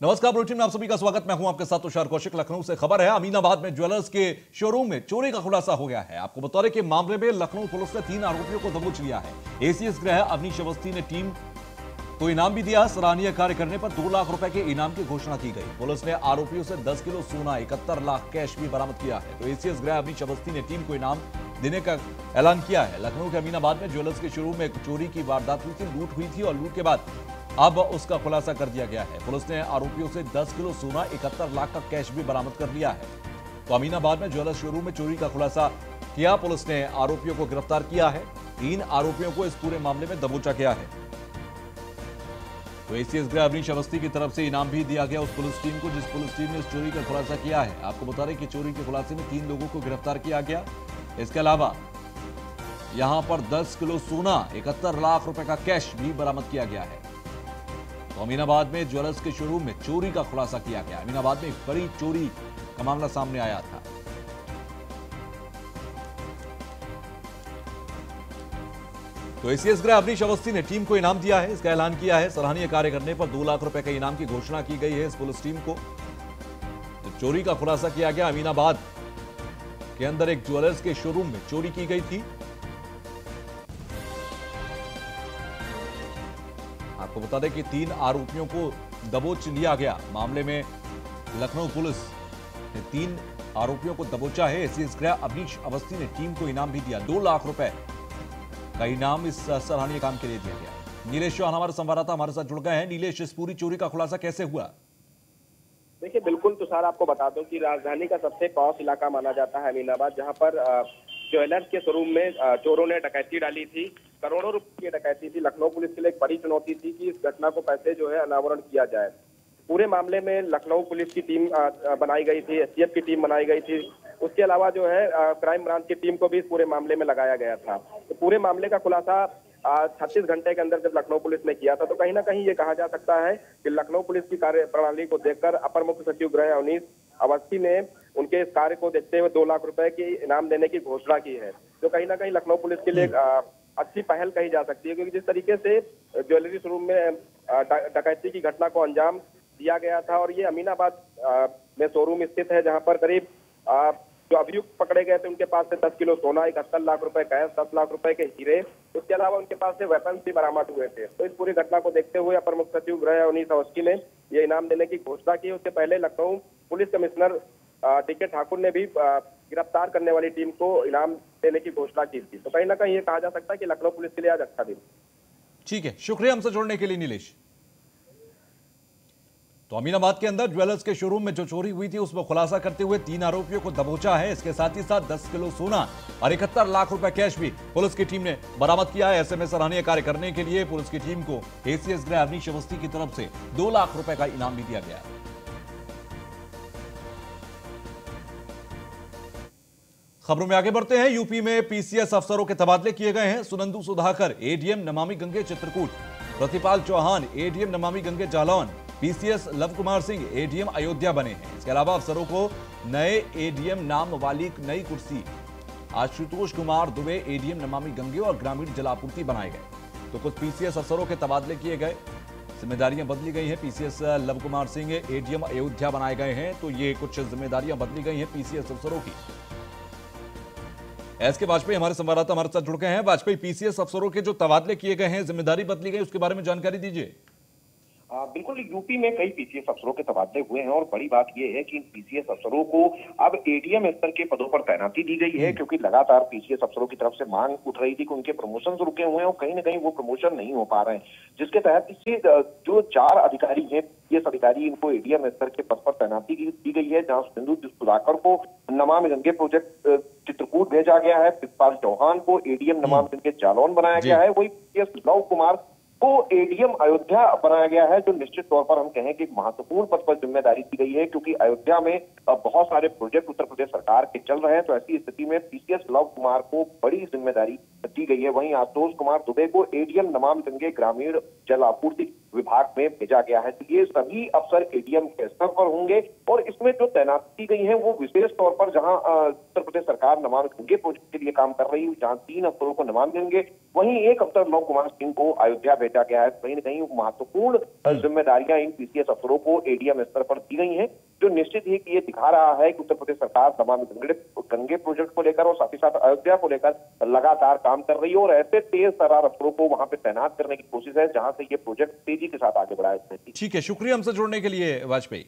नमस्कार बुलेटिन में आप सभी का स्वागत। मैं हूँ आपके साथ तुषार कौशिक, लखनऊ से खबर है, अमीनाबाद में ज्वेलर्स के शोरूम में चोरी का खुलासा हो गया है। आपको बता दें कि मामले में लखनऊ पुलिस ने तीन आरोपियों को दबोच लिया है। एसीएस गृह अवनीश अवस्थी ने टीम को इनाम भी दिया। सराहनीय कार्य करने पर दो लाख रुपए के इनाम की घोषणा की गई। पुलिस ने आरोपियों से 10 किलो सोना, इकहत्तर लाख कैश भी बरामद किया है। तो एसीएस ग्रह अवनीश अवस्थी ने टीम को इनाम देने का ऐलान किया है। लखनऊ के अमीनाबाद में ज्वेलर्स के शोरूम में चोरी की वारदात हुई थी, लूट हुई थी और लूट के बाद अब उसका खुलासा कर दिया गया है। पुलिस ने आरोपियों से 10 किलो सोना, इकहत्तर लाख का कैश भी बरामद कर लिया है। तो अमीनाबाद में ज्वेलर्स शोरूम में चोरी का खुलासा किया। पुलिस ने आरोपियों को गिरफ़्तार किया है। तीन आरोपियों को इस पूरे मामले में दबोचा गया है। तो एसीएस गृह अवनीश अवस्थी की तरफ़ से इनाम भी दिया गया उस पुलिस टीम को, जिस पुलिस टीम ने इस चोरी का खुलासा किया है। आपको बता दें कि चोरी के खुलासे में तीन लोगों को गिरफ़्तार किया गया। इसके अलावा यहाँ पर 10 किलो सोना, इकहत्तर लाख रुपए का कैश भी बरामद किया गया है। तो अमीनाबाद में ज्वेलर्स के शोरूम में चोरी का खुलासा किया गया। अमीनाबाद में बड़ी चोरी का मामला सामने आया था। तो एसीएस गृह अवनीश अवस्थी ने टीम को इनाम दिया है। इसका ऐलान किया है। सराहनीय कार्य करने पर दो लाख रुपए के इनाम की घोषणा की गई है इस पुलिस टीम को। तो चोरी का खुलासा किया गया। अमीनाबाद के अंदर एक ज्वेलर्स के शोरूम में चोरी की गई थी। आपको बता दें कि तीन आरोपियों को दबोच लिया गया। मामले में लखनऊ पुलिस ने तीन आरोपियों को दबोचा है। एसीएस गृह अवनीश अवस्थी ने टीम को इनाम भी दिया। दो लाख रुपए का इनाम इस सराहनीय काम के लिए दिया गया। नीलेश चौहान हमारे संवाददाता हमारे साथ जुड़ गए हैं। नीलेश, इस पूरी चोरी का खुलासा कैसे हुआ? देखिए, बिल्कुल तुषार आपको बता दूँ कि राजधानी का सबसे पॉश इलाका माना जाता है अमीनाबाद, जहाँ पर ज्वेलर्स के शोरूम में चोरों ने डकैती डाली थी। करोड़ों रुपए की डकैती थी। लखनऊ पुलिस के लिए एक बड़ी चुनौती थी कि इस घटना को कैसे जो है अनावरण किया जाए। पूरे मामले में लखनऊ पुलिस की टीम बनाई गई थी एसटीएफ की टीम बनाई गई थी। उसके अलावा जो है क्राइम ब्रांच की टीम को भी इस पूरे मामले में लगाया गया था। तो पूरे मामले का खुलासा छत्तीस घंटे के अंदर जब लखनऊ पुलिस ने किया था तो कहीं ना कहीं ये कहा जा सकता है कि लखनऊ पुलिस की कार्य प्रणाली को देखकर अपर मुख्य सचिव गृह अवनीश अवस्थी ने उनके इस कार्य को देखते हुए दो लाख रुपए की इनाम देने की घोषणा की है। तो कहीं ना कहीं लखनऊ पुलिस के लिए अच्छी पहल कही जा सकती है, क्योंकि जिस तरीके से ज्वेलरी शोरूम में डकैती की घटना को अंजाम दिया गया था और ये अमीनाबाद में शोरूम स्थित है, जहाँ पर करीब जो अभियुक्त पकड़े गए थे, उनके पास से दस किलो सोना इकहत्तर लाख रुपए कैश, दस लाख रुपए के हीरे, उसके अलावा उनके पास से वेपन भी बरामद हुए थे। तो इस पूरी घटना को देखते हुए अपर मुख्य सचिव गृह अवनीश अवस्थी ने ये इनाम देने की घोषणा की। उससे पहले Lucknow police commissioner D Thakur ने भी गिरफ़्तार करने वाली टीम को इनाम देने की घोषणा की थी। तो कहीं ना कहीं ये कहा जा सकता है कि लखनऊ पुलिस के लिए आज अच्छा दिन ठीक है, शुक्रिया हमसे जोड़ने के लिए नीलेश। तो अमीनाबाद के अंदर ज्वेलर्स के शोरूम में जो चोरी हुई थी, उसमें खुलासा करते हुए तीन आरोपियों को दबोचा है। इसके साथ ही साथ 10 किलो सोना और इकहत्तर लाख रुपए कैश भी पुलिस की टीम ने बरामद किया है। ऐसे में सराहनीय कार्य करने के लिए पुलिस की टीम को एसीएस गृह अवनीश अवस्थी की तरफ़ से दो लाख रुपए का इनाम भी दिया गया है। खबरों में आगे बढ़ते हैं। यूपी में पीसीएस अफसरों के तबादले किए गए हैं। Sunandu Sudhakar, ADM Namami Gange Chitrakoot. Pratipal Chauhan, ADM Namami Gange Jalaun. PCS Lav Kumar Singh, ADM Ayodhya बने हैं। इसके अलावा अफसरों को नए एडीएम नाम वाली नई कुर्सी। आशुतोष कुमार दुबे, एडीएम नमामि गंगे और ग्रामीण जलापूर्ति बनाए गए। तो कुछ पीसीएस अफसरों के तबादले किए गए। जिम्मेदारियाँ बदली गई हैं। PCS love Kumar Singh, ADM Ayodhya बनाए गए हैं। तो ये कुछ जिम्मेदारियाँ बदली गई हैं पीसीएस अफसरों की। एस के वाजपेयी हमारे संवाददाता हमारे साथ जुड़ गए हैं। वाजपेयी पीसीएस अफसरों के जो तबादले किए गए हैं, ज़िम्मेदारी बदली गई, उसके बारे में जानकारी दीजिए। बिल्कुल यूपी में कई पीसीएस अफसरों के तबादले हुए हैं और बड़ी बात यह है कि इन पीसीएस अफसरों को अब एडीएम स्तर के पदों पर तैनाती दी गई है क्योंकि लगातार पीसीएस अफसरों की तरफ़ से मांग उठ रही थी कि उनके प्रमोशन रुके हुए हैं और कहीं ना कहीं वो प्रमोशन नहीं हो पा रहे हैं। जिसके तहत इससे जो चार अधिकारी हैं पीएस अधिकारी इनको एडीएम स्तर के पद पर तैनाती दी गई है जहाँ सिंधु सुधाकर को नमामि गंगे प्रोजेक्ट चित्रकूट भेजा गया है पितपाल चौहान को एडीएम नमामि गंगे जालौन बनाया गया है। वही पीएस लव कुमार को एडीएम अयोध्या बनाया गया है, जो निश्चित तौर पर हम कहें कि महत्वपूर्ण पद पर ज़िम्मेदारी दी गई है, क्योंकि अयोध्या में बहुत सारे प्रोजेक्ट उत्तर प्रदेश सरकार के चल रहे हैं तो ऐसी स्थिति में पीसीएस लव कुमार को बड़ी ज़िम्मेदारी दी गई है। वहीं आशुतोष कुमार दुबे को एडीएम नमाम गंगे ग्रामीण जल आपूर्ति विभाग में भेजा गया है। तो ये सभी अफसर एडीएम के स्तर पर होंगे और इसमें जो तैनात की गई है वो विशेष तौर पर जहाँ उत्तर प्रदेश सरकार नमामि गंगे प्रोजेक्ट के लिए काम कर रही है जहाँ तीन अफसरों को नमान देंगे। वहीं एक अफसर लव कुमार सिंह को अयोध्या भेजा गया है। कहीं ना कहीं महत्वपूर्ण जिम्मेदारियाँ इन पीसीएस अफसरों को एडीएम स्तर पर दी गई हैं। जो निश्चित ही ये दिखा रहा है कि उत्तर प्रदेश सरकार तमाम गंगे गंगे प्रोजेक्ट को लेकर और साथ ही साथ अयोध्या को लेकर लगातार काम कर रही है और ऐसे तेज तरार अफसरों को वहाँ पे तैनात करने की कोशिश है, जहाँ से ये प्रोजेक्ट तेज़ी के साथ आगे बढ़ाया ठीक है, शुक्रिया हमसे जुड़ने के लिए, वाजपेयी।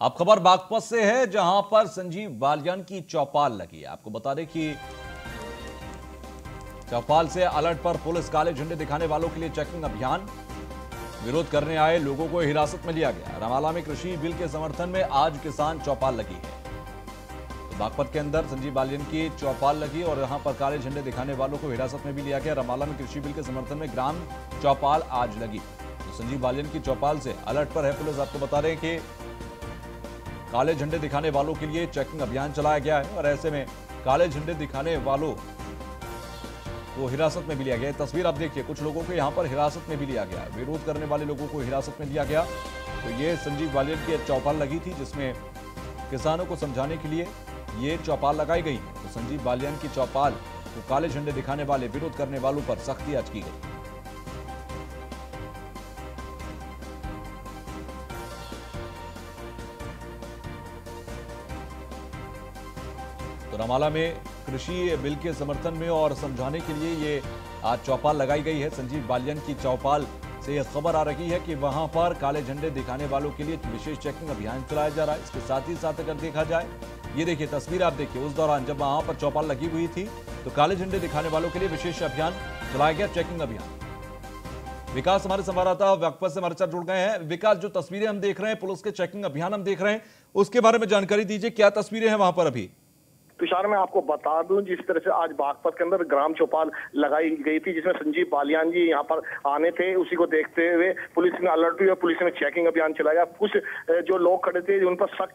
अब खबर बागपत से है, जहाँ पर संजीव बालियान की चौपाल लगी आपको बता दें कि चौपाल से अलर्ट पर पुलिस काले झंडे दिखाने वालों के लिए चेकिंग अभियान। विरोध करने आए लोगों को हिरासत में लिया गया। रमाला में कृषि बिल के समर्थन में आज किसान चौपाल लगी है। तो बागपत के अंदर संजीव बालियन की चौपाल लगी और यहाँ पर काले झंडे दिखाने वालों को हिरासत में भी लिया गया। रमाला में कृषि बिल के समर्थन में ग्राम चौपाल आज लगी। तो संजीव बालियन की चौपाल से अलर्ट पर है पुलिस। आपको बता रहे हैं कि काले झंडे दिखाने वालों के लिए चेकिंग अभियान चलाया गया है और ऐसे में काले झंडे दिखाने वालों को हिरासत में भी लिया गया। तस्वीर आप देखिए, कुछ लोगों को यहाँ पर हिरासत में भी लिया गया। विरोध करने वाले लोगों को हिरासत में लिया गया। तो ये संजीव ग्वालियर की चौपाल लगी थी, जिसमें किसानों को समझाने के लिए ये चौपाल लगाई गई तो संजीव बालियान की चौपाल तो काले झंडे दिखाने वाले, विरोध करने वालों पर सख्ती आज की गई। तो रमाला में कृषि बिल के समर्थन में और समझाने के लिए ये आज चौपाल लगाई गई है। संजीव बालियन की चौपाल से यह खबर आ रही है कि वहाँ पर काले झंडे दिखाने वालों के लिए विशेष चेकिंग अभियान चलाया जा रहा है। इसके साथ ही साथ अगर देखा जाए, ये देखिए तस्वीर आप देखिए, उस दौरान जब वहाँ पर चौपाल लगी हुई थी तो काले झंडे दिखाने वालों के लिए विशेष अभियान चलाया गया, चेकिंग अभियान। विकास हमारे संवाददाता वक्फत से हमारे साथ जुड़ गए हैं। विकास, जो तस्वीरें हम देख रहे हैं, पुलिस के चेकिंग अभियान हम देख रहे हैं, उसके बारे में जानकारी दीजिए, क्या तस्वीरें हैं वहाँ पर अभी? तुषार मैं आपको बता दूँ, जिस तरह से आज बागपत के अंदर ग्राम चौपाल लगाई गई थी, जिसमें संजीव बालियान जी यहाँ पर आने थे, उसी को देखते हुए पुलिस ने अलर्ट हुई और पुलिस ने चेकिंग अभियान चलाया। कुछ जो लोग खड़े थे, उन पर शक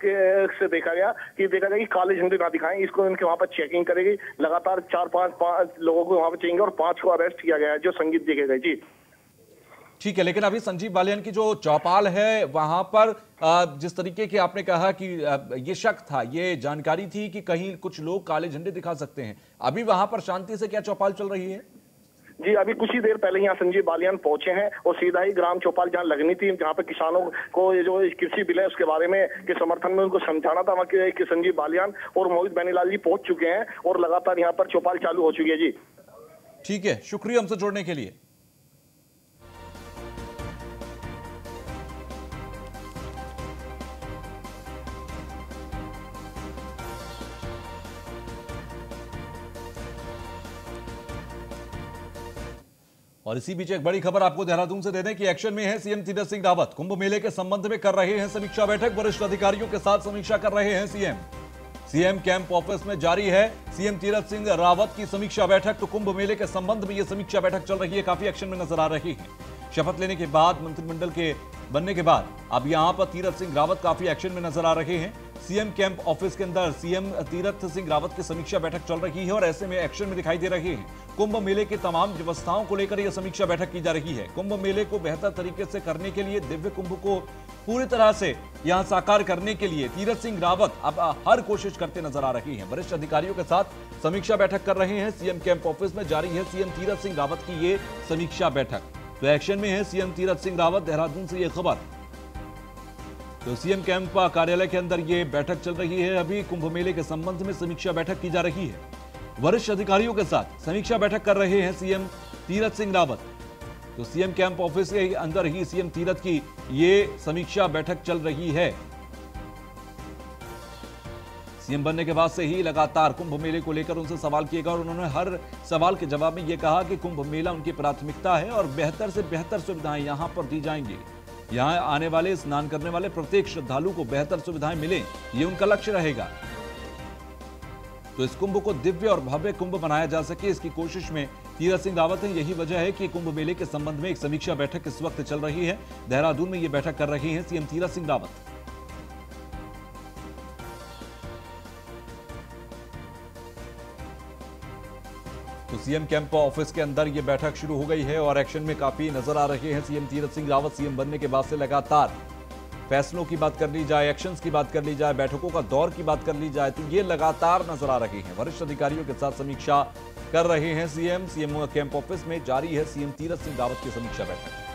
से देखा गया कि, देखा गया कि काले झंडे ना दिखाएँ, इसको इनके वहाँ पर चेकिंग करेगी। लगातार चार पाँच पाँच लोगों को वहाँ पर चाहिए और पाँच को अरेस्ट किया गया जो संगीत देखे गए। जी। ठीक है लेकिन अभी संजीव बालियान की जो चौपाल है वहाँ पर जिस तरीके की आपने कहा कि ये शक था ये जानकारी थी कि कहीं कुछ लोग काले झंडे दिखा सकते हैं। अभी वहाँ पर शांति से क्या चौपाल चल रही है? जी अभी कुछ ही देर पहले यहाँ संजीव बालियान पहुँचे हैं और सीधा ही ग्राम चौपाल जहाँ लगनी थी जहाँ पे किसानों को ये जो कृषि बिल है उसके बारे में के समर्थन में उनको समझाना था वहाँ के संजीव बालियान और मोहित बैनीलाल जी पहुँच चुके हैं और लगातार यहाँ पर चौपाल चालू हो चुकी है जी। ठीक है शुक्रिया हमसे जोड़ने के लिए। और इसी बीच एक बड़ी खबर आपको देहरादून से देने की एक्शन में है सीएम तीरथ सिंह रावत कुंभ मेले के संबंध में कर रहे हैं समीक्षा बैठक। वरिष्ठ अधिकारियों के साथ समीक्षा कर रहे हैं सीएम। सीएम कैंप ऑफ़िस में जारी है। सीएम तीरथ सिंह रावत की समीक्षा बैठक। तो कुंभ मेले के संबंध में यह समीक्षा बैठक चल रही है। काफ़ी एक्शन में नज़र आ रही है। शपथ लेने के बाद, मंत्रिमंडल के बनने के बाद, अब यहाँ पर तीरथ सिंह रावत काफ़ी एक्शन में नज़र आ रहे हैं। सीएम कैंप ऑफ़िस के अंदर सीएम तीरथ सिंह रावत की समीक्षा बैठक चल रही है और ऐसे में एक्शन में दिखाई दे रहे हैं। कुंभ मेले की तमाम व्यवस्थाओं को लेकर यह समीक्षा बैठक की जा रही है। कुंभ मेले को बेहतर तरीके से करने के लिए दिव्य कुंभ को पूरी तरह से यहाँ साकार करने के लिए तीरथ सिंह रावत अब हर कोशिश करते नज़र आ रही है। वरिष्ठ अधिकारियों के साथ समीक्षा बैठक कर रहे हैं। सीएम कैंप ऑफ़िस में जारी है सीएम तीरथ सिंह रावत की ये समीक्षा बैठक। तो एक्शन में है सीएम तीरथ सिंह रावत, देहरादून से यह खबर। तो सीएम कैंप कार्यालय के अंदर ये बैठक चल रही है। अभी कुंभ मेले के संबंध में समीक्षा बैठक की जा रही है। वरिष्ठ अधिकारियों के साथ समीक्षा बैठक कर रहे हैं सीएम तीरथ सिंह रावत। तो सीएम कैंप ऑफ़िस के अंदर ही सीएम तीरथ की ये समीक्षा बैठक चल रही है। सीएम बनने के बाद से ही लगातार कुंभ मेले को लेकर उनसे सवाल किए गए और उन्होंने हर सवाल के जवाब में यह कहा कि कुंभ मेला उनकी प्राथमिकता है और बेहतर से बेहतर सुविधाएँ यहाँ पर दी जाएँगी। यहाँ आने वाले, स्नान करने वाले प्रत्येक श्रद्धालु को बेहतर सुविधाएँ मिले, ये उनका लक्ष्य रहेगा। तो इस कुंभ को दिव्य और भव्य कुंभ बनाया जा सके, इसकी कोशिश में तीरथ सिंह रावत है। यही वजह है कि कुंभ मेले के संबंध में एक समीक्षा बैठक इस वक्त चल रही है। देहरादून में ये बैठक कर रही है CM Tirath Singh Rawat. CM camp office के अंदर ये बैठक शुरू हो गई है और एक्शन में काफ़ी नज़र आ रहे हैं सीएम तीरथ सिंह रावत सीएम बनने के बाद से लगातार। फैसलों की बात कर ली जाए एक्शन की बात कर ली जाए, बैठकों का दौर की बात कर ली जाए तो ये लगातार नज़र आ रहे हैं। वरिष्ठ अधिकारियों के साथ समीक्षा कर रहे हैं सीएम सीएम कैंप ऑफ़िस में जारी है सीएम तीरथ सिंह रावत की समीक्षा बैठक।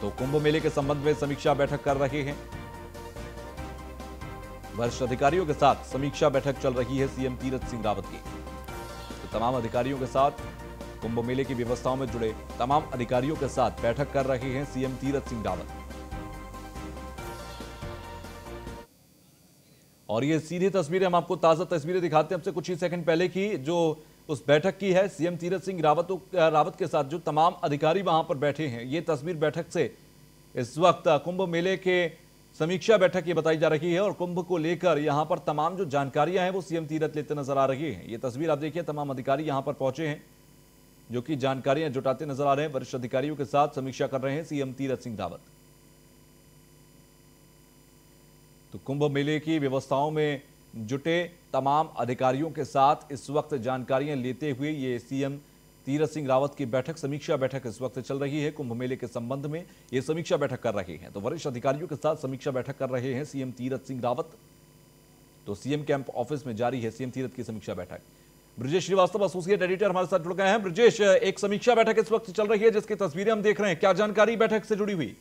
तो कुंभ मेले के संबंध में समीक्षा बैठक कर रहे हैं। वरिष्ठ अधिकारियों के साथ समीक्षा बैठक चल रही है सीएम तीरथ सिंह रावत की। तो तमाम अधिकारियों के साथ कुंभ मेले की व्यवस्थाओं में जुड़े तमाम अधिकारियों के साथ बैठक कर रहे हैं सीएम तीरथ सिंह रावत। और ये सीधी तस्वीरें हम आपको ताज़ा तस्वीरें दिखाते हैं। हमसे कुछ ही सेकंड पहले की जो उस बैठक की है, सीएम तीरथ सिंह रावत रावत के साथ जो तमाम अधिकारी वहाँ पर बैठे हैं, ये तस्वीर बैठक से इस वक्त कुंभ मेले के समीक्षा बैठक ये बताई जा रही है और कुंभ को लेकर यहाँ पर तमाम जो जानकारियाँ हैं वो सीएम तीरथ लेते नज़र आ रही हैं। ये तस्वीर आप देखिए, तमाम अधिकारी यहाँ पर पहुँचे हैं, जो कि जानकारियाँ जुटाते नज़र आ रहे हैं। वरिष्ठ अधिकारियों के साथ समीक्षा कर रहे हैं सीएम तीरथ सिंह रावत। तो कुंभ मेले की व्यवस्थाओं में जुटे तमाम अधिकारियों के साथ इस वक्त जानकारियाँ लेते हुए ये सीएम तीरथ सिंह रावत की बैठक समीक्षा बैठक इस वक्त चल रही है। कुंभ मेले के संबंध में ये समीक्षा बैठक कर रहे हैं। तो वरिष्ठ अधिकारियों के साथ समीक्षा बैठक कर रहे हैं सीएम तीरथ सिंह रावत। तो सीएम कैंप ऑफ़िस में जारी है सीएम तीरथ की समीक्षा बैठक। ब्रजेश श्रीवास्तव एसोसिएट एडिटर हमारे साथ जुड़ गए हैं। ब्रजेश एक समीक्षा बैठक इस वक्त चल रही है जिसकी तस्वीरें हम देख रहे हैं। क्या जानकारी बैठक से जुड़ी हुई?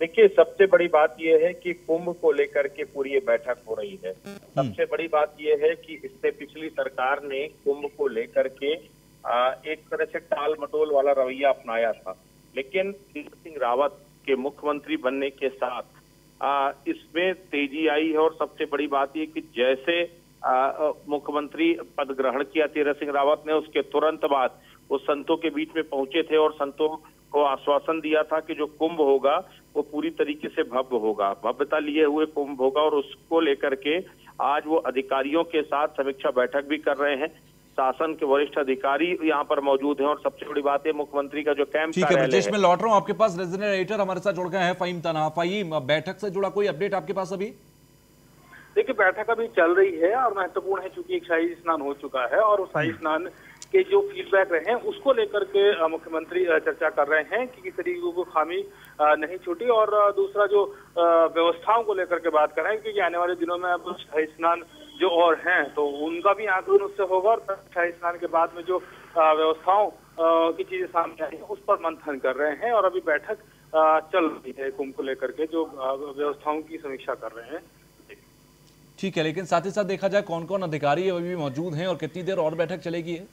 देखिए सबसे बड़ी बात यह है कि कुंभ को लेकर के पूरी ये बैठक हो रही है। सबसे बड़ी बात यह है कि इससे पिछली सरकार ने कुंभ को लेकर के एक तरह से टाल मटोल वाला रवैया अपनाया था। लेकिन तीर्थ सिंह रावत के मुख्यमंत्री बनने के साथ इसमें तेज़ी आई है और सबसे बड़ी बात यह कि जैसे मुख्यमंत्री पद ग्रहण किया तीरथ सिंह रावत ने, उसके तुरंत बाद वो संतों के बीच में पहुँचे थे और संतों को आश्वासन दिया था कि जो कुंभ होगा, वो पूरी तरीके से भव्य होगा। भव्यता लिए हुए कुंभ होगा और उसको लेकर के आज वो अधिकारियों के साथ समीक्षा बैठक भी कर रहे हैं। शासन के वरिष्ठ अधिकारी यहाँ पर मौजूद हैं और सबसे बड़ी बात है मुख्यमंत्री का जो कैंप ठीक है ब्रजेश में लौट रहा हूँ आपके पास रेजिडेंट एडिटर हमारे साथ जुड़ गए हैं फहीम तना। फहीम बैठक से जुड़ा कोई अपडेट आपके पास अभी? देखिए बैठक अभी चल रही है और महत्वपूर्ण है चूँकि एक शाही स्नान हो चुका है और शाही हम्म। स्नान के जो फीडबैक रहे हैं उसको लेकर के मुख्यमंत्री चर्चा कर रहे हैं कि किस तरीके को खामी नहीं छूटी। और दूसरा जो व्यवस्थाओं को लेकर के बात कर रहे हैं क्योंकि आने वाले दिनों में अब शाही स्नान जो और हैं तो उनका भी आकलन उससे होगा और शाही स्नान के बाद में जो व्यवस्थाओं की चीज़ें सामने आई उस पर मंथन कर रहे हैं और अभी बैठक चल रही है कुंभ को लेकर के जो व्यवस्थाओं की समीक्षा कर रहे हैं। ठीक है लेकिन साथ ही साथ देखा जाए कौन कौन अधिकारी अभी मौजूद हैं और कितनी देर और बैठक चलेगी है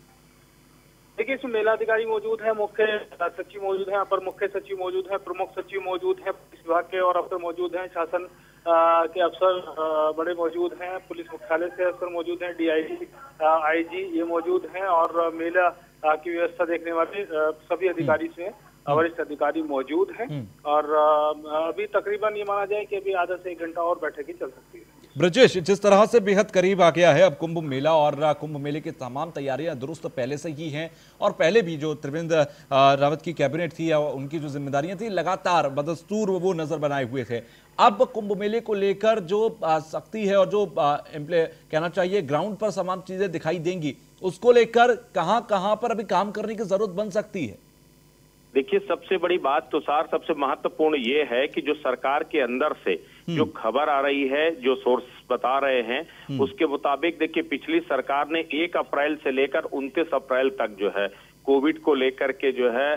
देखिए इसमें मेला अधिकारी मौजूद है मुख्य सचिव मौजूद है अपर मुख्य सचिव मौजूद है प्रमुख सचिव मौजूद है पुलिस विभाग के और अफसर मौजूद हैं शासन के अफसर बड़े मौजूद हैं। पुलिस मुख्यालय से अफसर मौजूद हैं डीआईजी आईजी ये मौजूद हैं और मेला की व्यवस्था देखने वाले सभी अधिकारी से वरिष्ठ अधिकारी मौजूद हैं। हम्म। और अभी तकरीबन ये माना जाए कि अभी आधा से एक घंटा और बैठक ही चल सकती है। ब्रजेश जिस तरह से बेहद करीब आ गया है अब कुंभ मेला और कुंभ मेले की तमाम तैयारियाँ दुरुस्त पहले से ही हैं और पहले भी जो त्रिवेंद्र रावत की कैबिनेट थी या उनकी जो जिम्मेदारियाँ थी लगातार बदस्तूर वो नज़र बनाए हुए थे। अब कुंभ मेले को लेकर जो सख्ती है और जो कहना चाहिए ग्राउंड पर तमाम चीज़ें दिखाई देंगी उसको लेकर कहाँ कहाँ पर अभी काम करने की ज़रूरत बन सकती है देखिए सबसे बड़ी बात तो सार सबसे महत्वपूर्ण ये है कि जो सरकार के अंदर से जो हम्म। खबर आ रही है जो सोर्स बता रहे हैं हम्म। उसके मुताबिक देखिए पिछली सरकार ने एक अप्रैल से लेकर उनतीस अप्रैल तक जो है कोविड को लेकर के जो है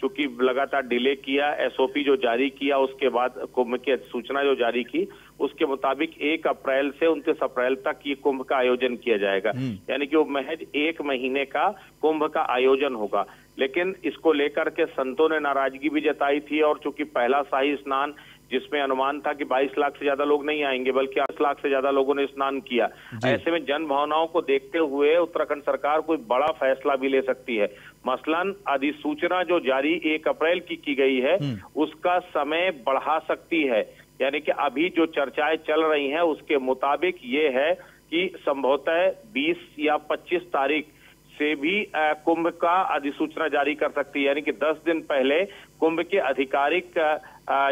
चूँकि लगातार डिले किया एसओपी जो जारी किया उसके बाद कुंभ की सूचना जो जारी की उसके मुताबिक एक अप्रैल से उनतीस अप्रैल तक ये कुंभ का आयोजन किया जाएगा हम्म। यानी कि वो महज एक महीने का कुंभ का आयोजन होगा लेकिन इसको लेकर के संतों ने नाराज़गी भी जताई थी और चूँकि पहला शाही स्नान जिसमें अनुमान था कि 22 लाख से ज़्यादा लोग नहीं आएँगे बल्कि 8 लाख से ज़्यादा लोगों ने स्नान किया। ऐसे में जन भावनाओं को देखते हुए उत्तराखंड सरकार कोई बड़ा फैसला भी ले सकती है। मसलन अधिसूचना जो जारी एक अप्रैल की की गई है हम्म। उसका समय बढ़ा सकती है। यानी कि अभी जो चर्चाएँ चल रही हैं उसके मुताबिक ये है कि संभवतः 20 या 25 तारीख से भी कुंभ का अधिसूचना जारी कर सकती है। यानी कि 10 दिन पहले कुंभ के आधिकारिक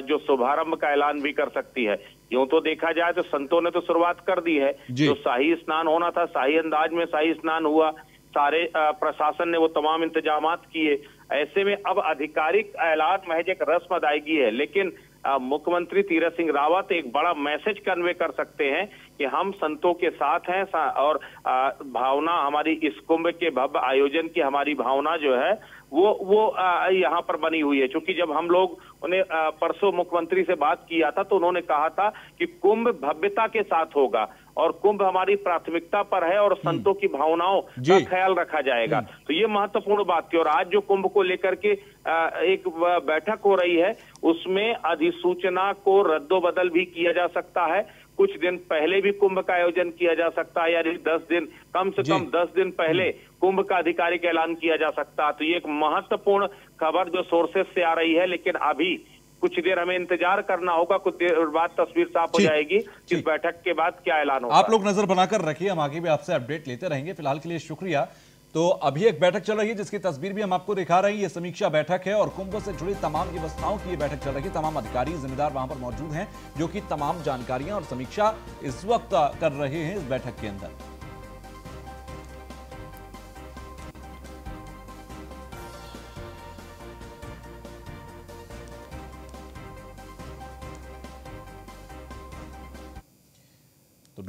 जो शुभारंभ का ऐलान भी कर सकती है। यूँ तो देखा जाए तो संतों ने तो शुरुआत कर दी है। जी। शाही स्नान होना था शाही अंदाज में शाही स्नान हुआ। सारे प्रशासन ने वो तमाम इंतज़ाम किए। ऐसे में अब आधिकारिक ऐलान महज एक रस्म अदायगी है। लेकिन मुख्यमंत्री तीरथ सिंह रावत एक बड़ा मैसेज कन्वे कर सकते हैं कि हम संतों के साथ हैं सा- और भावना हमारी इस कुंभ के भव्य आयोजन की हमारी भावना जो है वो वो यहाँ पर बनी हुई है। क्योंकि जब हम लोग उन्हें परसों मुख्यमंत्री से बात किया था तो उन्होंने कहा था कि कुंभ भव्यता के साथ होगा और कुंभ हमारी प्राथमिकता पर है और संतों की भावनाओं का ख्याल रखा जाएगा। तो ये महत्वपूर्ण बात थी और आज जो कुंभ को लेकर के एक बैठक हो रही है उसमें अधिसूचना को रद्दोबदल भी किया जा सकता है कुछ दिन पहले भी कुंभ का आयोजन किया जा सकता है यानी दस दिन कम से कम दस दिन पहले कुंभ का आधिकारिक ऐलान किया जा सकता। है तो ये एक महत्वपूर्ण खबर जो सोर्सेस से आ रही है लेकिन अभी कुछ देर हमें इंतज़ार करना होगा कुछ देर बाद तस्वीर साफ़ हो जाएगी इस बैठक के बाद क्या ऐलान होगा। आप लोग नज़र बनाकर रखिए हम आगे भी आपसे अपडेट लेते रहेंगे। फ़िलहाल के लिए शुक्रिया। तो अभी एक बैठक चल रही है जिसकी तस्वीर भी हम आपको दिखा रहे हैं। ये समीक्षा बैठक है और कुंभ से जुड़ी तमाम व्यवस्थाओं की ये बैठक चल रही है। तमाम अधिकारी, जिम्मेदार वहाँ पर मौजूद हैं, जो कि तमाम जानकारियाँ और समीक्षा इस वक्त कर रहे हैं इस बैठक के अंदर।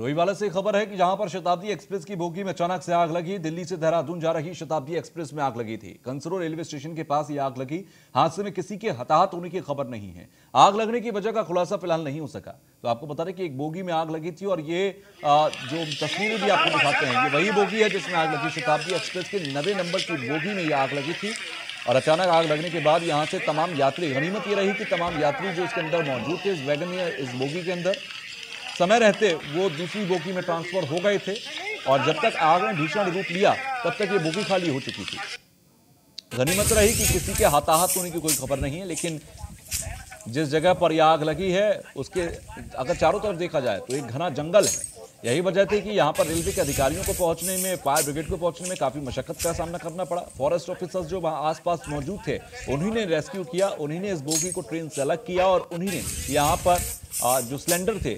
डोईवाला से खबर है कि जहाँ पर शताब्दी एक्सप्रेस की बोगी में अचानक से आग लगी, दिल्ली से देहरादून जा रही शताब्दी एक्सप्रेस में आग लगी थी। कंसरो रेलवे स्टेशन के पास ये आग लगी। हादसे में किसी के हताहत होने की खबर नहीं है। आग लगने की वजह का खुलासा फ़िलहाल नहीं हो सका। तो आपको बता दें कि एक बोगी में आग लगी थी और ये जो तस्वीरें भी आपको दिखाते हैं, ये वही बोगी है जिसमें आग लगी। शताब्दी एक्सप्रेस के नब्बे नंबर की बोगी में ये आग लगी थी और अचानक आग लगने के बाद यहाँ से तमाम यात्री, गनीमत ये रही कि तमाम यात्री जो इसके अंदर मौजूद थे, इस वैगन इस बोगी के अंदर समय रहते वो दूसरी बोगी में ट्रांसफ़र हो गए थे और जब तक आग ने भीषण रूप लिया, तब तक ये बोगी खाली हो चुकी थी। गनीमत रही कि किसी के हताहत होने की कोई खबर नहीं है, लेकिन जिस जगह पर यह आग लगी है, उसके अगर चारों तरफ़ देखा जाए तो एक घना जंगल है। यही वजह थी कि यहाँ पर रेलवे के अधिकारियों को पहुँचने में, फायर ब्रिगेड को पहुँचने में काफ़ी मशक्कत का सामना करना पड़ा। फॉरेस्ट ऑफिसर्स जो वहाँ आसपास मौजूद थे, उन्हीं ने रेस्क्यू किया, उन्हीं ने इस बोगी को ट्रेन से अलग किया और उन्हीं ने यहाँ पर जो सिलेंडर थे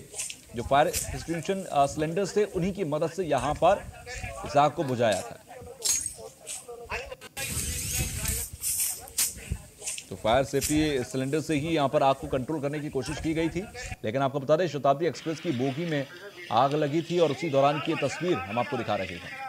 जो फायर एक्सटेंशन सिलेंडर्स थे, उन्हीं की मदद से यहाँ पर इस आग को बुझाया था। तो फायर सेफ्टी सिलेंडर से ही यहाँ पर आग को कंट्रोल करने की कोशिश की गई थी, लेकिन आपको बता दें, शताब्दी एक्सप्रेस की बोगी में आग लगी थी और उसी दौरान की तस्वीर हम आपको दिखा रहे हैं।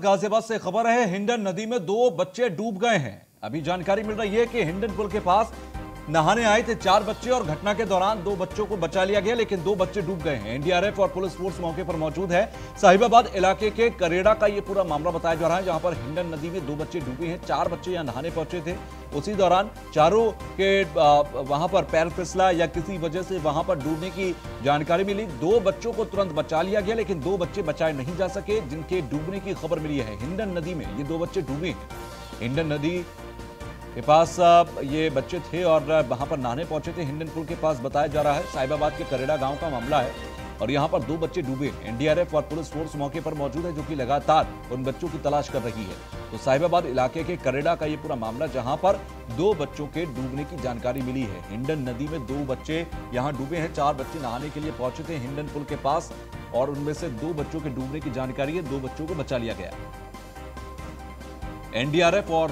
गाजियाबाद से खबर है, हिंडन नदी में दो बच्चे डूब गए हैं। अभी जानकारी मिल रही है कि हिंडन पुल के पास नहाने आए थे चार बच्चे और घटना के दौरान दो बच्चों को बचा लिया गया, लेकिन दो बच्चे डूब गए हैं। एनडीआरएफ और पुलिस फोर्स मौके पर मौजूद है। साहिबाबाद इलाके के करेड़ा का ये पूरा मामला बताया जा रहा है, जहाँ पर हिंडन नदी में दो बच्चे डूबे हैं, चार बच्चे यहाँ नहाने पहुँचे थे। उसी दौरान चारों के वहाँ पर पैर फिसला या किसी वजह से वहाँ पर डूबने की जानकारी मिली। दो बच्चों को तुरंत बचा लिया गया, लेकिन दो बच्चे बचाए नहीं जा सके, जिनके डूबने की खबर मिली है। हिंडन नदी में ये दो बच्चे डूबे हैं। हिंडन नदी के पास ये बच्चे थे और वहाँ पर नहाने पहुँचे थे। हिंडन पुल के पास बताया जा रहा है साहिबाबाद के करेड़ा गाँव का मामला है और यहाँ पर दो बच्चे डूबे एनडीआरएफ और पुलिस फोर्स मौके पर मौजूद है, जो कि लगातार उन बच्चों की तलाश कर रही है। तो साहिबाबाद इलाके के करेड़ा का ये पूरा मामला, जहाँ पर दो बच्चों के डूबने की जानकारी मिली है। हिंडन नदी में दो बच्चे यहाँ डूबे हैं, चार बच्चे नहाने के लिए पहुँचे थे हिंडन पुल के पास और उनमें से दो बच्चों के डूबने की जानकारी है, दो बच्चों को बचा लिया गया एनडीआरएफ और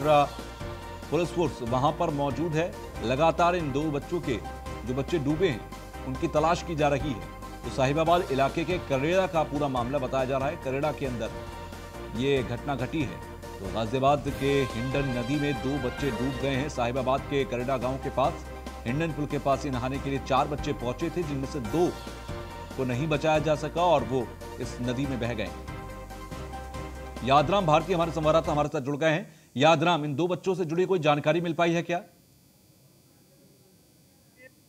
पुलिस फोर्स वहाँ पर मौजूद है। लगातार इन दो बच्चों के, जो बच्चे डूबे हैं, उनकी तलाश की जा रही है। तो साहिबाबाद इलाके के करेड़ा का पूरा मामला बताया जा रहा है। करेड़ा के अंदर ये घटना घटी है। तो गाजियाबाद के हिंडन नदी में दो बच्चे डूब गए हैं। साहिबाबाद के करेड़ा गाँव के पास हिंडन पुल के पास ही नहाने के लिए चार बच्चे पहुँचे थे, जिनमें से दो को नहीं बचाया जा सका और वो इस नदी में बह गए। यादराम भारती हमारे संवाददाता हमारे साथ जुड़ गए हैं। यादराम इन दो बच्चों से जुड़ी कोई जानकारी मिल पाई है क्या?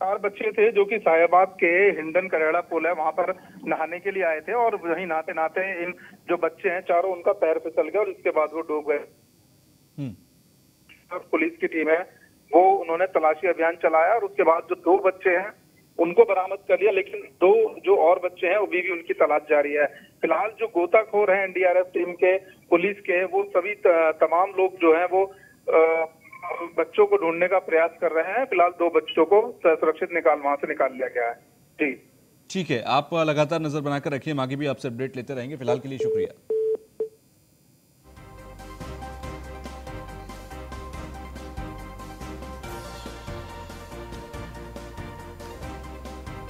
चार बच्चे थे जो कि साहिबाद के हिंडन करेड़ा पुल है वहाँ पर नहाने के लिए आए थे और वहीं नहाते नहाते इन जो बच्चे हैं चारों उनका पैर फिसल गया और इसके बाद वो डूब गए। हम्म। और पुलिस की टीम है वो उन्होंने तलाशी अभियान चलाया और उसके बाद जो दो बच्चे हैं उनको बरामद कर लिया लेकिन दो जो और बच्चे हैं अभी भी उनकी तलाश जारी है। फ़िलहाल जो गोताखोर हैं एनडीआरएफ टीम के पुलिस के वो सभी तमाम लोग जो हैं वो आ, बच्चों को ढूँढने का प्रयास कर रहे हैं। फ़िलहाल दो बच्चों को सुरक्षित निकाल वहाँ से निकाल लिया गया है। जी। ठीक है आप लगातार नज़र बनाकर रखिए हम आगे भी आपसे अपडेट लेते रहेंगे। फ़िलहाल के लिए शुक्रिया।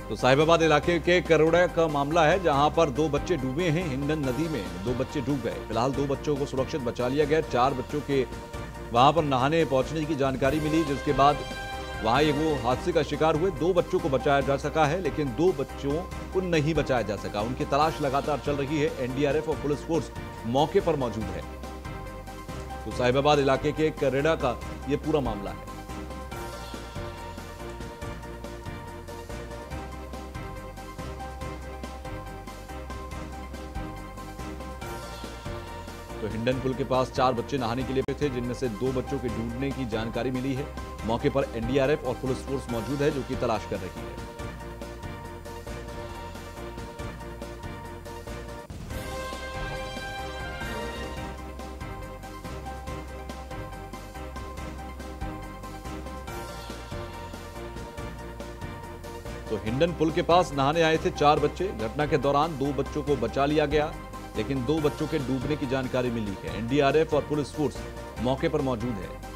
तो साहिबाबाद इलाके के करोड़ा का मामला है, जहाँ पर दो बच्चे डूबे हैं हिंडन नदी में। दो बच्चे डूब गए। फ़िलहाल दो बच्चों को सुरक्षित बचा लिया गया। चार बच्चों के वहाँ पर नहाने पहुँचने की जानकारी मिली, जिसके बाद वहाँ ये वो हादसे का शिकार हुए। दो बच्चों को बचाया जा सका है, लेकिन दो बच्चों को नहीं बचाया जा सका। उनकी तलाश लगातार चल रही है। एनडीआरएफ और पुलिस फोर्स मौके पर मौजूद है। तो साहिबाबाद इलाके के करेड़ा का ये पूरा मामला है। हिंडन पुल के पास चार बच्चे नहाने के लिए पे थे, जिनमें से दो बच्चों के डूबने की जानकारी मिली है। मौके पर एनडीआरएफ और पुलिस फोर्स मौजूद है, जो कि तलाश कर रही है। तो हिंडन पुल के पास नहाने आए थे चार बच्चे। घटना के दौरान दो बच्चों को बचा लिया गया। लेकिन दो बच्चों के डूबने की जानकारी मिली है। एनडीआरएफ और पुलिस फोर्स मौके पर मौजूद है।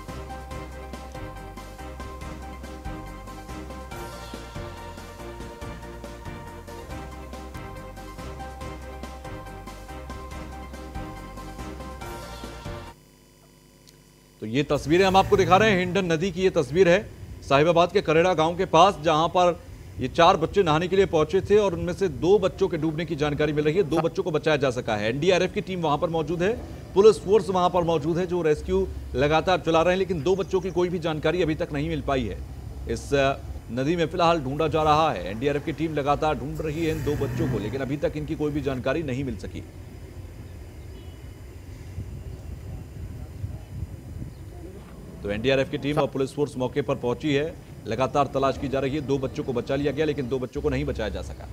तो ये तस्वीरें हम आपको दिखा रहे हैं। हिंडन नदी की ये तस्वीर है। साहिबाबाद के करेड़ा गाँव के पास, जहाँ पर ये चार बच्चे नहाने के लिए पहुँचे थे और उनमें से दो बच्चों के डूबने की जानकारी मिल रही है। दो बच्चों को बचाया जा सका है। एनडीआरएफ की टीम वहाँ पर मौजूद है। पुलिस फोर्स वहाँ पर मौजूद है जो रेस्क्यू लगातार चला रहे हैं लेकिन दो बच्चों की कोई भी जानकारी अभी तक नहीं मिल पाई है। इस नदी में फ़िलहाल ढूंढा जा रहा है। एनडीआरएफ की टीम लगातार ढूंढ रही है इन दो बच्चों को लेकिन अभी तक इनकी कोई भी जानकारी नहीं मिल सकी। तो एनडीआरएफ की टीम और पुलिस फोर्स मौके पर पहुँची है। लगातार तलाश की जा रही है। दो बच्चों को बचा लिया गया, लेकिन दो बच्चों को नहीं बचाया जा सका।